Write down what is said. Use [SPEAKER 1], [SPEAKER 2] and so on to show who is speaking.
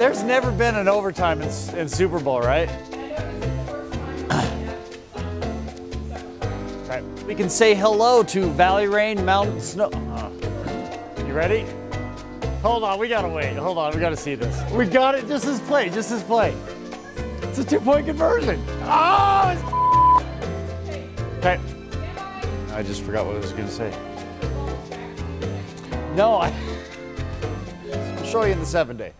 [SPEAKER 1] There's never been an overtime in, in Super Bowl, right? right? We can say hello to Valley Rain, Mountain Snow. Uh, you ready? Hold on, we gotta wait. Hold on, we gotta see this. We got it. Just this play. Just this play. It's a two-point conversion. Oh! Okay. I just forgot what I was gonna say. No, I. I'll show you in the seven day.